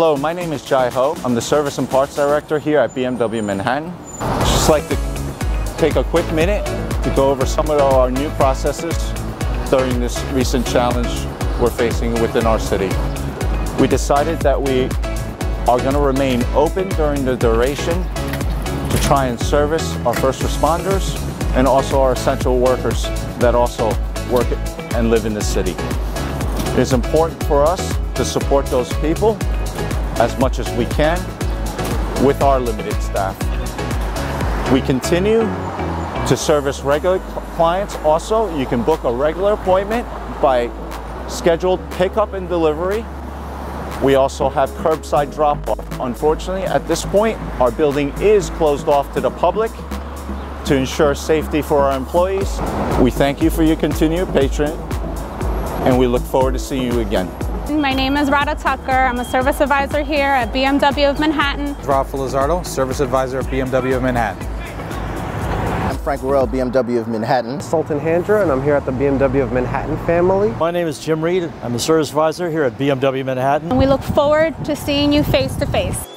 Hello, my name is Jai Ho. I'm the Service and Parts Director here at BMW Manhattan. I'd just like to take a quick minute to go over some of our new processes during this recent challenge we're facing within our city. We decided that we are going to remain open during the duration to try and service our first responders and also our essential workers that also work and live in the city. It is important for us to support those people as much as we can with our limited staff. We continue to service regular clients also. You can book a regular appointment by scheduled pickup and delivery. We also have curbside drop-off. Unfortunately, at this point, our building is closed off to the public to ensure safety for our employees. We thank you for your continued patron and we look forward to seeing you again. My name is Rada Tucker. I'm a service advisor here at BMW of Manhattan. Ralph Lizardo, service advisor at BMW of Manhattan. I'm Frank Worrell, BMW of Manhattan. Sultan Handra, and I'm here at the BMW of Manhattan family. My name is Jim Reed. I'm the service advisor here at BMW Manhattan. And we look forward to seeing you face to face.